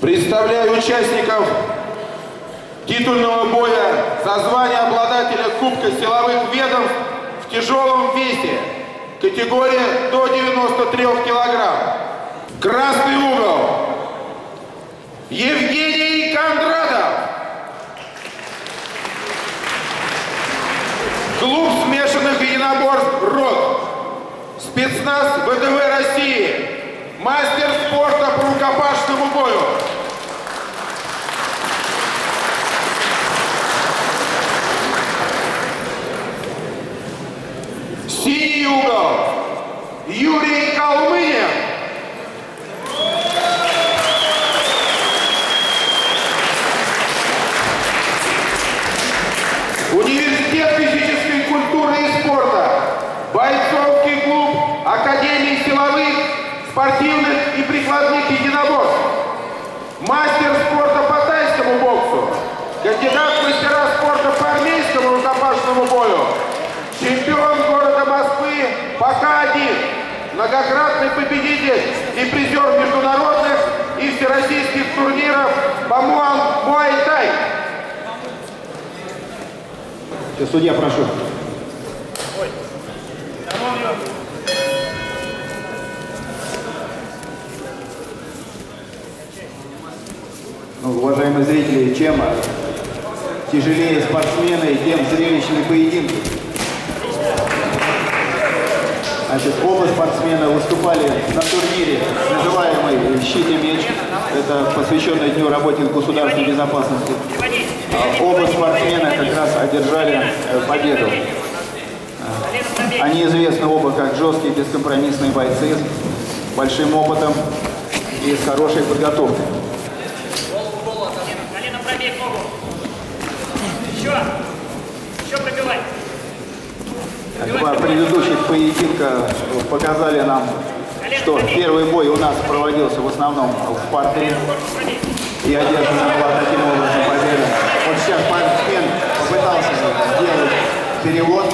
Представляю участников титульного боя за звание обладателя Кубка силовых ведомств в тяжелом весе. Категория до 93 килограмм. Красный угол. Евгений Кондратов. Клуб смешанных единоборств «Рот». Спецназ ВДВ России. Мастер спорта по рукопашному бою. Синий угол. Юрий Калмынин. Университет физической культуры и спорта. Бойцовский клуб Академии силовых, спортивных и прикладных единоборств. Мастер спорта по тайскому боксу. Кандидат в мастера спорта по армейскому рукопашному бою. Чемпион города Москвы пока один. Многократный победитель и призер международных и всероссийских турниров по Муай-Тай. Судья, прошу. Ну, уважаемые зрители, чем тяжелее спортсмены, тем зрелищные поединки. Значит, оба спортсмена выступали на турнире, называемый «Щит и меч». Это посвященный Дню работник государственной безопасности. А Оба спортсмена как раз одержали э, победу. Они известны оба как жесткие бескомпромиссные бойцы с большим опытом и с хорошей подготовкой. Еще. Два предыдущих поединка показали нам, что первый бой у нас проводился в основном в партере. И одержана была таким образом победа. Вот сейчас спортсмен попытался сделать перевод.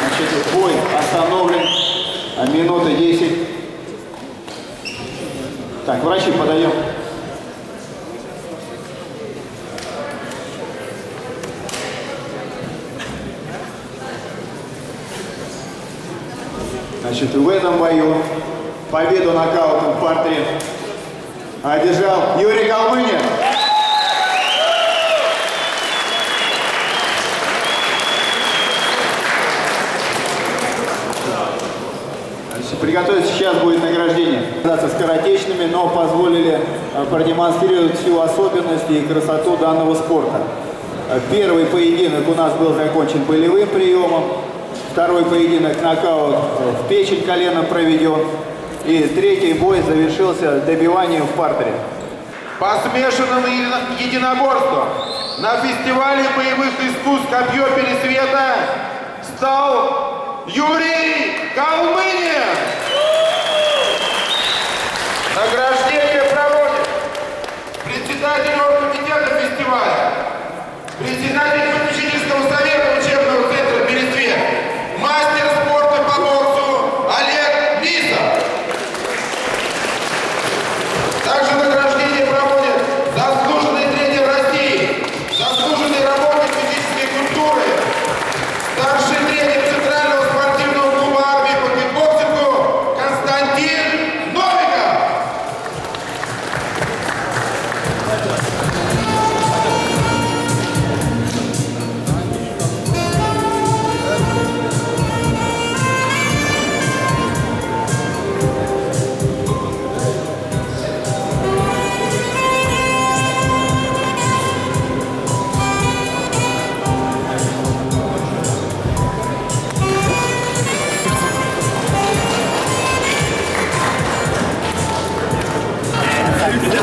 Значит, бой остановлен. А Минута 10. Так, врачи подаем. Значит, в этом бою победу нокаутом в партере одержал Юрий Калмынин. Приготовиться сейчас будет награждение. С скоротечными, но позволили э, продемонстрировать всю особенность и красоту данного спорта. Э, Первый поединок у нас был закончен болевым приемом. Второй поединок нокаут э, в печень колено проведен. И третий бой завершился добиванием в партере. По смешанным еди- единоборствам на фестивале боевых искусств «Копье Пересвета» стал Юрий Калмынин. Награждение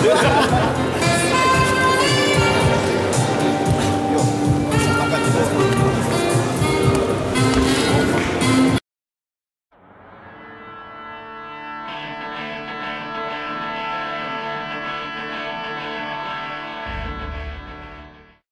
Ha ha ha!